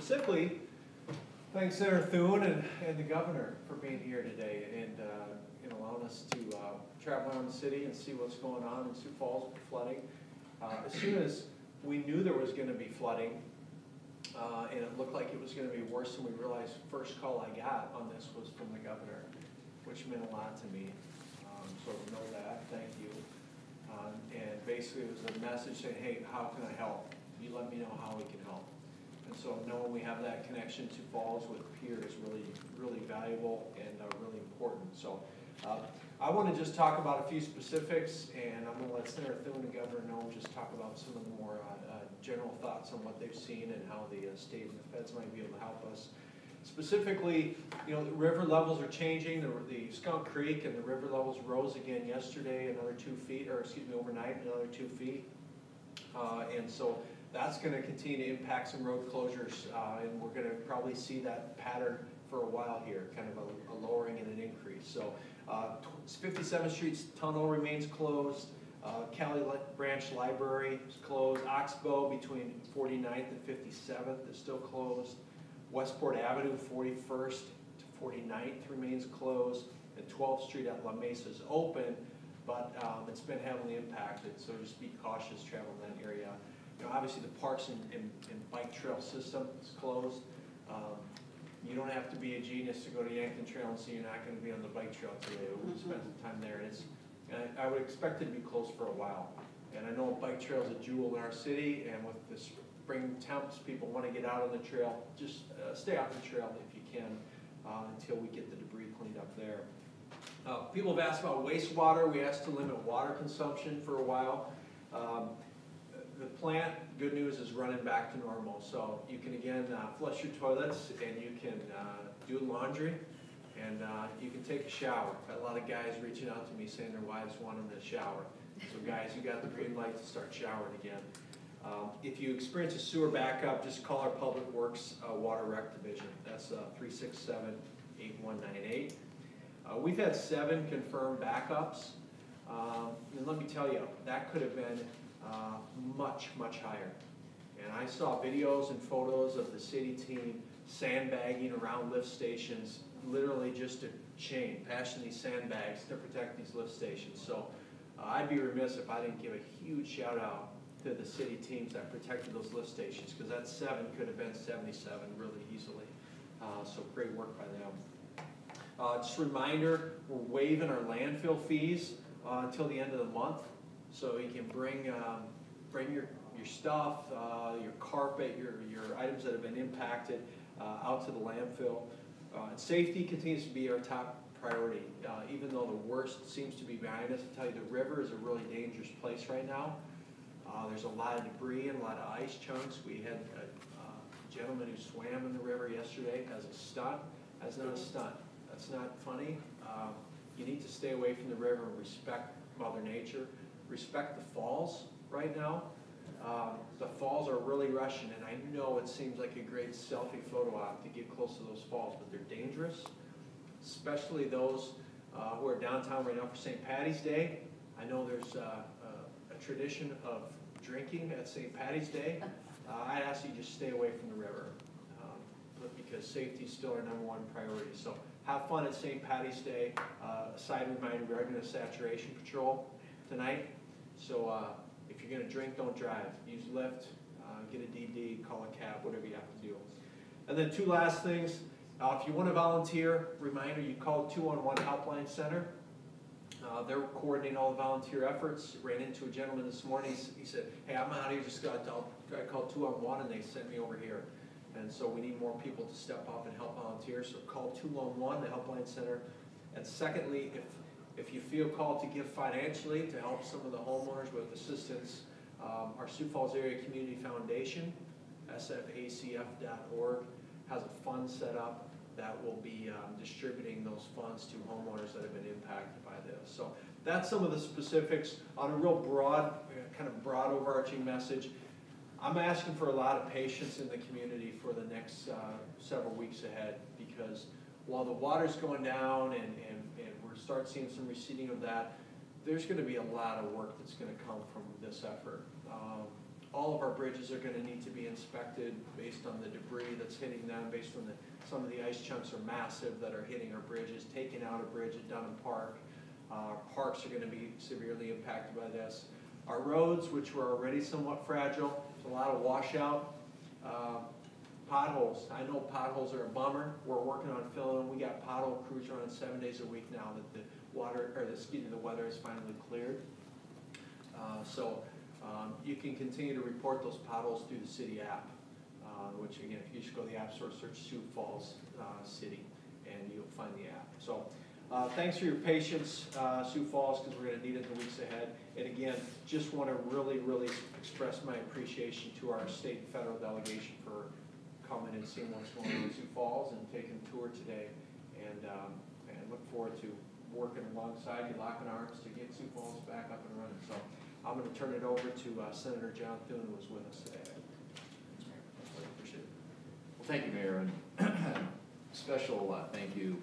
Specifically, thanks Senator Thune and, and the governor for being here today and, uh, and allowing us to, uh, travel around the city and see what's going on in Sioux Falls with flooding. Uh, as soon as we knew there was gonna be flooding, uh, and it looked like it was gonna be worse than we realized, first call I got on this was from the governor, which meant a lot to me. Um, so know that, thank you. Um, and basically it was a message saying, hey, how can I help? You let me know how we can help. And so knowing we have that connection to Falls with Pierre is really, really valuable and uh, really important. So uh, I want to just talk about a few specifics, and I'm going to let Senator Thune and Governor Noem just talk about some of the more uh, uh, general thoughts on what they've seen and how the uh, state and the feds might be able to help us. Specifically, you know, the river levels are changing. The, the Skunk Creek and the river levels rose again yesterday, another two feet, or excuse me, overnight, another two feet. Uh, and so that's going to continue to impact some road closures, uh, and we're going to probably see that pattern for a while here, kind of a, a lowering and an increase. So uh, 57th Street's tunnel remains closed. Uh, Caille Branch Library is closed. Oxbow between 49th and 57th is still closed. Westport Avenue, 41st to 49th remains closed. And 12th Street at La Mesa is open, but um, it's been heavily impacted, so just be cautious traveling that area. You know, obviously, the parks and, and, and bike trail system is closed. Um, you don't have to be a genius to go to Yankton Trail and see you're not gonna be on the bike trail today. We spent some time there, and it's, I I would expect it to be closed for a while. And I know a bike trail is a jewel in our city, and with the spring temps, people wanna get out on the trail. Just, uh, stay off the trail if you can, uh, until we get the debris cleaned up there. Uh, people have asked about wastewater. We asked to limit water consumption for a while. Um, the plant, good news, is running back to normal, so you can again uh, flush your toilets and you can uh, do laundry and uh, you can take a shower. Got a lot of guys reaching out to me saying their wives want them to shower. So guys, you got the green light to start showering again. Um, If you experience a sewer backup, just call our Public Works uh, Water Rec Division. That's uh, three six seven eight one nine eight. Uh, We've had seven confirmed backups. Um, And let me tell you, that could have been uh, much, much higher. And I saw videos and photos of the city team sandbagging around lift stations, literally just a chain, passing these sandbags to protect these lift stations. So uh, I'd be remiss if I didn't give a huge shout out to the city teams that protected those lift stations, because that seven could have been seventy-seven really easily. Uh, So great work by them. Uh, Just a reminder, we're waiving our landfill fees uh, until the end of the month. So you can bring, um, bring your, your stuff, uh, your carpet, your, your items that have been impacted uh, out to the landfill. Uh, Safety continues to be our top priority, uh, even though the worst seems to be behind us. I tell you, the river is a really dangerous place right now. Uh, There's a lot of debris and a lot of ice chunks. We had a uh, gentleman who swam in the river yesterday as a stunt. That's not a stunt. That's not funny. You need to stay away from the river and respect Mother Nature. Respect the falls right now. Um, The falls are really rushing, and I know it seems like a great selfie photo op to get close to those falls, but they're dangerous, especially those uh, who are downtown right now for St. Patty's Day. I know there's uh, a- a tradition of drinking at St. Patty's Day. Uh, I'd ask you just stay away from the river, um, but because safety is still our number one priority. So have fun at St. Patty's Day. Uh, Side reminder, we're having a saturation patrol tonight. So uh, if you're gonna drink, don't drive. Use Lyft, uh, get a DD, call a cab, whatever you have to do. And then two last things. Uh, If you want to volunteer, reminder, you call 211 Helpline Center. Uh, They're coordinating all the volunteer efforts. Ran into a gentleman this morning, he said, hey, I'm out here, just got, I called 211 and they sent me over here. And so we need more people to step up and help volunteer, so call 211, the Helpline Center. And secondly, if, if you feel called to give financially to help some of the homeowners with assistance, um, our Sioux Falls Area Community Foundation, sfacf.org, has a fund set up that will be um, distributing those funds to homeowners that have been impacted by this. So that's some of the specifics on a real broad, uh, kind of broad overarching message. I'm asking for a lot of patience in the community for the next uh, several weeks ahead because while the water's going down and, and, and start seeing some receding of that, there's gonna be a lot of work that's gonna come from this effort. Um, all of our bridges are gonna need to be inspected based on the debris that's hitting them, based on the, some of the ice chunks are massive that are hitting our bridges, taking out a bridge at Dunham Park. Uh, parks are gonna be severely impacted by this. Our roads, which were already somewhat fragile, there's a lot of washout. Uh, Potholes, I know potholes are a bummer, we're working on filling them, we got pothole crews running seven days a week now that the water, or the, excuse me, the weather is finally cleared. Uh, so, um, you can continue to report those potholes through the city app, uh, which again, if you just go to the app store, search Sioux Falls, uh, City, and you'll find the app. So, uh, thanks for your patience, uh, Sioux Falls, because we're gonna need it in the weeks ahead. And again, just wanna really, really express my appreciation to our state and federal delegation for coming and seeing what's going on in Sioux Falls and taking a tour today. And, um, and look forward to working alongside you, locking arms to get Sioux Falls back up and running. So I'm gonna turn it over to uh, Senator John Thune, who is with us today. Appreciate it. Well, thank you, Mayor, and special uh, thank you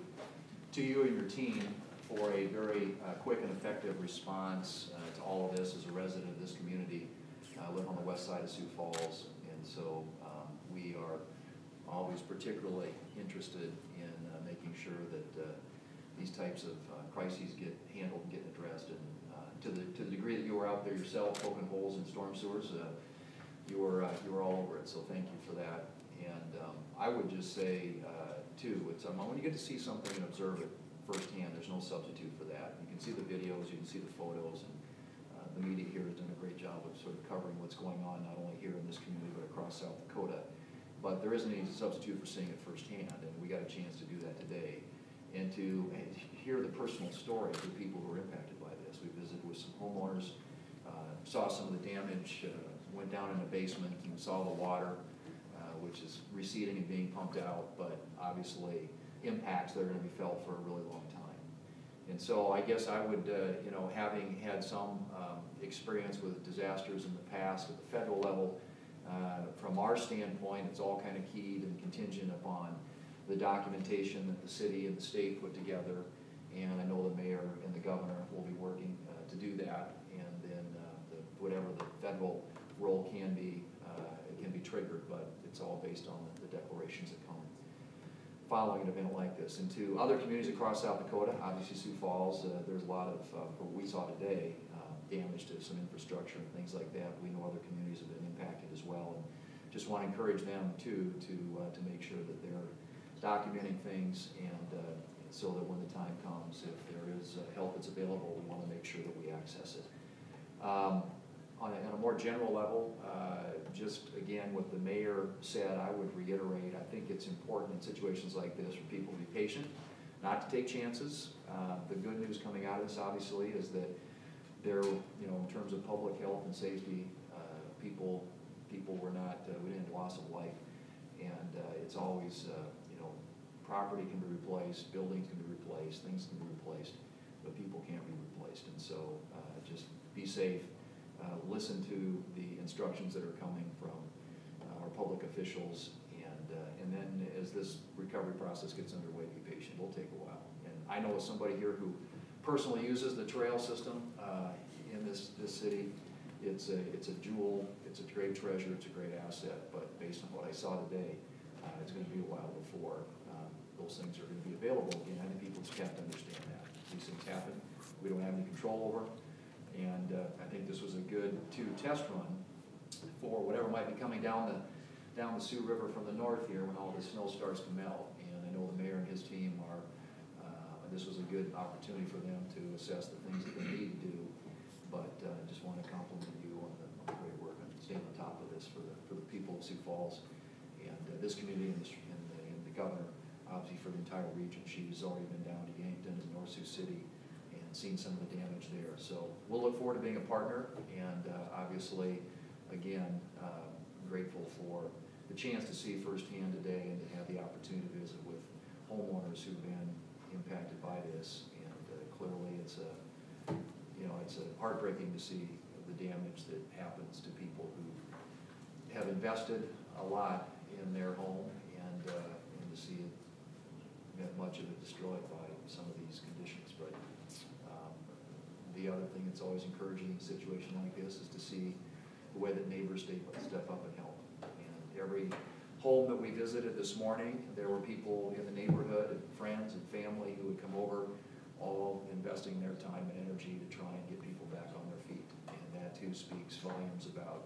to you and your team for a very uh, quick and effective response uh, to all of this as a resident of this community. I live on the west side of Sioux Falls, and so um, we are always particularly interested in uh, making sure that uh, these types of uh, crises get handled and get addressed. And uh, to the, to the degree that you were out there yourself poking holes in storm sewers, uh, you were, you were all over it, so thank you for that. And um, I would just say, too, it's, um, when you get to see something and observe it firsthand, there's no substitute for that. You can see the videos, you can see the photos, and the media here has done a great job of sort of covering what's going on, not only here in this community, but across South Dakota. But there isn't any substitute for seeing it firsthand, and we got a chance to do that today. And to hear the personal stories of the people who are impacted by this. We visited with some homeowners, uh, saw some of the damage, uh, went down in the basement and saw the water, uh, which is receding and being pumped out, but obviously impacts that are gonna be felt for a really long time. And so I guess I would, uh, you know, having had some um, experience with disasters in the past at the federal level, uh, from our standpoint, it's all kind of keyed and contingent upon the documentation that the city and the state put together. And I know the mayor and the governor will be working uh, to do that. And then uh, the- whatever the federal role can be, uh, it can be triggered, but it's all based on the declarations that come following an event like this. And to other communities across South Dakota, obviously Sioux Falls, uh, there's a lot of, uh, what we saw today, damage to some infrastructure and things like that. We know other communities have been impacted as well. And just want to encourage them too, to, uh, to make sure that they're documenting things and uh, so that when the time comes, if there is uh, help that's available, we want to make sure that we access it. Um, on a, on a more general level, uh, just again, what the mayor said, I would reiterate, I think it's important in situations like this for people to be patient, not to take chances. Uh, the good news coming out of this, obviously, is that there, you know, in terms of public health and safety, uh, people, people were not, uh, we didn't loss of life. And uh, it's always, you know, property can be replaced, buildings can be replaced, things can be replaced, but people can't be replaced. And so just be safe, listen to the instructions that are coming from our public officials, and, and then as this recovery process gets underway, be patient. It'll take a while. And I know somebody here who personally uses the trail system uh, in this, this city, it's a, it's a jewel, it's a great treasure, it's a great asset, but based on what I saw today, uh, it's gonna be a while before um, those things are gonna be available again. I think people just have to understand that. These things happen, we don't have any control over. And uh, I think this was a good two test run for whatever might be coming down the, down the Sioux River from the north here when all the snow starts to melt. And I know the mayor and his team are, this was a good opportunity for them to assess the things that they need to do. But uh, I just want to compliment you on the, on the great work and staying on top of this for the, for the people of Sioux Falls and uh, this community and, and, the, and the governor, obviously for the entire region. She's already been down to Yankton and North Sioux City and seen some of the damage there. So we'll look forward to being a partner and uh, obviously, again, uh, grateful for the chance to see firsthand today and to have the opportunity to visit with homeowners who've been impacted by this. And uh, clearly, it's a, you know, it's a heartbreaking to see the damage that happens to people who have invested a lot in their home and, uh, and to see it, much of it destroyed by some of these conditions. But um, the other thing that's always encouraging in a situation like this is to see the way that neighbors step up and help. And every home that we visited this morning, there were people in the neighborhood, and friends and family who would come over, all investing their time and energy to try and get people back on their feet. And that too speaks volumes about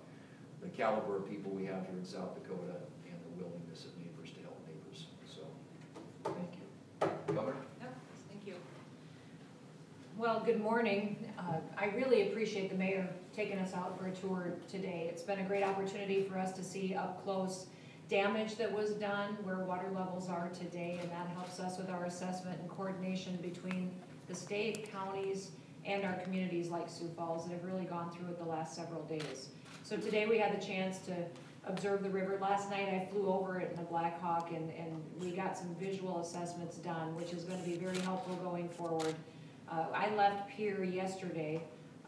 the caliber of people we have here in South Dakota and the willingness of neighbors to help neighbors. So, thank you. Governor? Yep, Thank you. Well, good morning. Uh, I really appreciate the mayor taking us out for a tour today. It's been a great opportunity for us to see up close damage that was done, where water levels are today, and that helps us with our assessment and coordination between the state, counties, and our communities like Sioux Falls that have really gone through it the last several days. So today we had the chance to observe the river. Last night I flew over it in the Black Hawk and, and we got some visual assessments done, which is gonna be very helpful going forward. Uh, I left Pierre yesterday,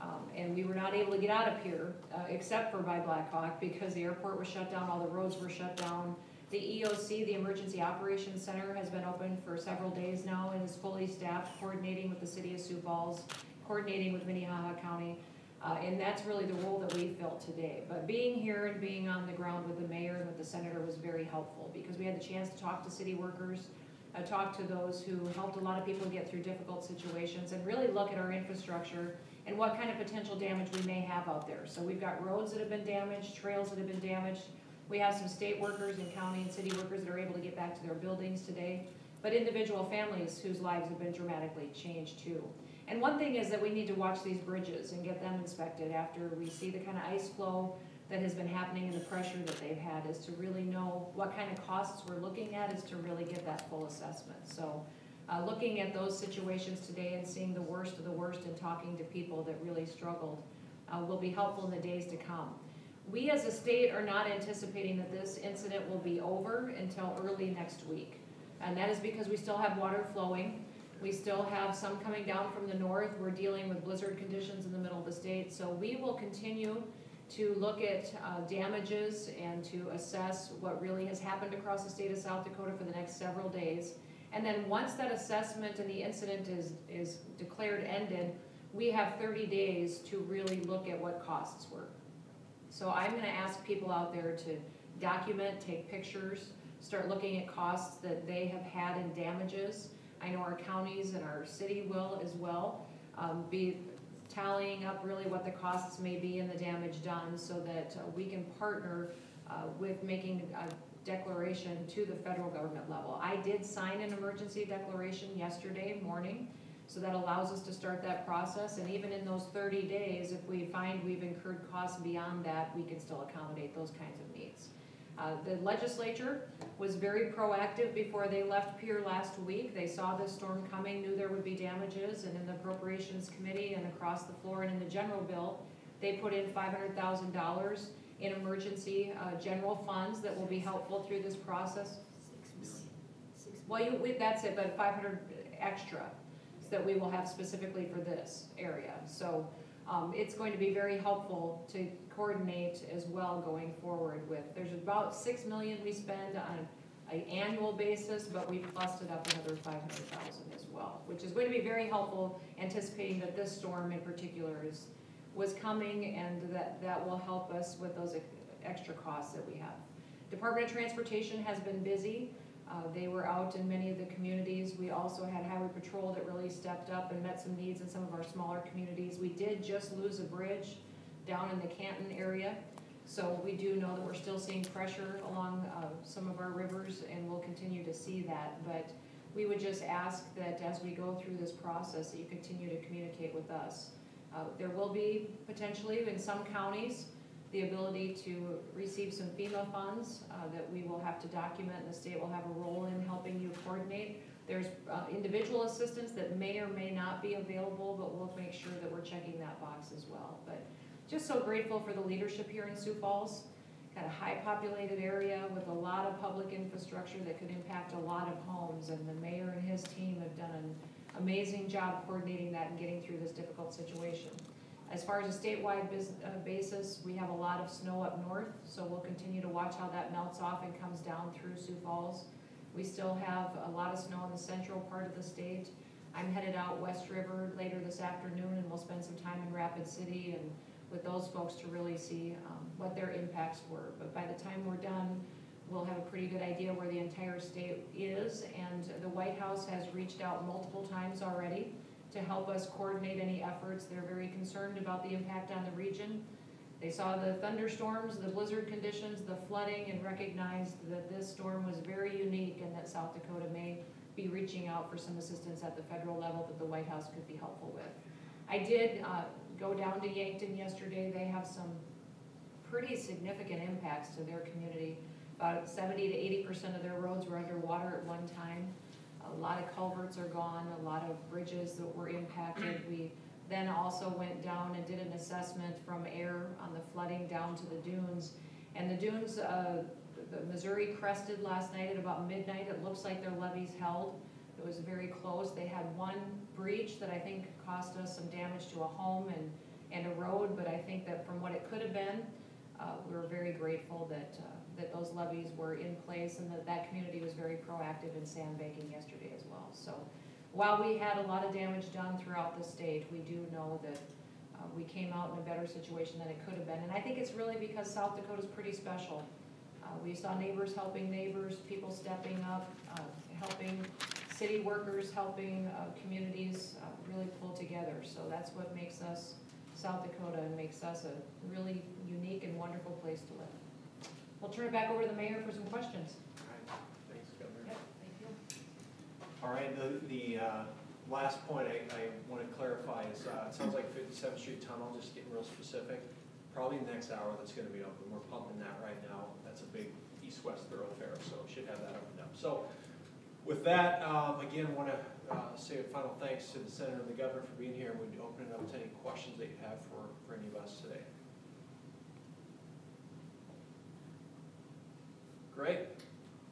um, and we were not able to get out of here uh, except for by Black Hawk, because the airport was shut down, all the roads were shut down. The EOC, the Emergency Operations Center, has been open for several days now and is fully staffed, coordinating with the city of Sioux Falls, coordinating with Minnehaha County. Uh, and that's really the role that we felt today. But being here and being on the ground with the mayor and with the senator was very helpful, because we had the chance to talk to city workers, uh, talk to those who helped a lot of people get through difficult situations, and really look at our infrastructure and what kind of potential damage we may have out there. So we've got roads that have been damaged, trails that have been damaged. We have some state workers and county and city workers that are able to get back to their buildings today, but individual families whose lives have been dramatically changed too. And one thing is that we need to watch these bridges and get them inspected after we see the kind of ice flow that has been happening and the pressure that they've had, is to really know what kind of costs we're looking at, is to really get that full assessment. So, uh, looking at those situations today and seeing the worst of the worst and talking to people that really struggled, uh, will be helpful in the days to come. We as a state are not anticipating that this incident will be over until early next week. And that is because we still have water flowing. We still have some coming down from the north. We're dealing with blizzard conditions in the middle of the state. So we will continue to look at uh, damages and to assess what really has happened across the state of South Dakota for the next several days. And then once that assessment and the incident is, is declared ended, we have thirty days to really look at what costs were. So I'm gonna ask people out there to document, take pictures, start looking at costs that they have had in damages. I know our counties and our city will as well, um, be tallying up really what the costs may be and the damage done so that uh, we can partner, uh, with making declaration to the federal government level. I did sign an emergency declaration yesterday morning, so that allows us to start that process, and even in those thirty days, if we find we've incurred costs beyond that, we can still accommodate those kinds of needs. Uh, the legislature was very proactive before they left Pierre last week. They saw this storm coming, knew there would be damages, and in the appropriations committee and across the floor and in the general bill, they put in five hundred thousand dollars in emergency, uh, general funds that will be helpful through this process. Well, you, we, that's it, but five hundred extra that we will have specifically for this area. So, um, it's going to be very helpful to coordinate as well going forward with, there's about six million we spend on an annual basis, but we plussed it up another five hundred thousand as well, which is going to be very helpful, anticipating that this storm in particular is, was coming, and that, that will help us with those extra costs that we have. Department of Transportation has been busy, uh, they were out in many of the communities. We also had Highway Patrol that really stepped up and met some needs in some of our smaller communities. We did just lose a bridge down in the Canton area. So we do know that we're still seeing pressure along, uh, some of our rivers and we'll continue to see that. But we would just ask that as we go through this process, that you continue to communicate with us. Uh, there will be potentially in some counties, the ability to receive some FEMA funds uh, that we will have to document, and the state will have a role in helping you coordinate. There's uh, individual assistance that may or may not be available, but we'll make sure that we're checking that box as well. But just so grateful for the leadership here in Sioux Falls. Got a high populated area with a lot of public infrastructure that could impact a lot of homes, and the mayor and his team have done an amazing job coordinating that and getting through this difficult situation. As far as a statewide uh, basis, we have a lot of snow up north, so we'll continue to watch how that melts off and comes down through Sioux Falls. We still have a lot of snow in the central part of the state. I'm headed out West River later this afternoon, and we'll spend some time in Rapid City, and with those folks to really see um, what their impacts were. But by the time we're done, we'll have a pretty good idea where the entire state is. And the White House has reached out multiple times already to help us coordinate any efforts. They're very concerned about the impact on the region. They saw the thunderstorms, the blizzard conditions, the flooding, and recognized that this storm was very unique and that South Dakota may be reaching out for some assistance at the federal level that the White House could be helpful with. I did uh, go down to Yankton yesterday. They have some pretty significant impacts to their community. About seventy to eighty percent of their roads were underwater at one time. A lot of culverts are gone, a lot of bridges that were impacted. We then also went down and did an assessment from air on the flooding down to the dunes. And the dunes, uh, the Missouri crested last night at about midnight. It looks like their levees held. It was very close. They had one breach that I think cost us some damage to a home and, and a road, but I think that from what it could have been, uh, we were very grateful that, uh, that those levees were in place and that that community was very proactive in sandbagging yesterday as well. So while we had a lot of damage done throughout the state, we do know that uh, we came out in a better situation than it could have been. And I think it's really because South Dakota is pretty special. Uh, We saw neighbors helping neighbors, people stepping up, uh, helping city workers, helping uh, communities uh, really pull together. So that's what makes us South Dakota and makes us a really unique and wonderful place to live. We'll turn it back over to the mayor for some questions. All right, thanks, Governor. Yep, thank you. All right, the, the uh, last point I, I want to clarify is, uh, it sounds like 57th Street Tunnel, just getting real specific. Probably the next hour that's going to be open, we're pumping that right now. That's a big east-west thoroughfare, so should have that opened up. So with that, um, again, want to say a final thanks to the senator and the governor for being here. We'd open it up to any questions that you have for, for any of us today. Great.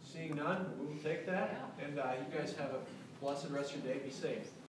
Seeing none, we will take that. And uh, you guys have a blessed rest of your day. Be safe.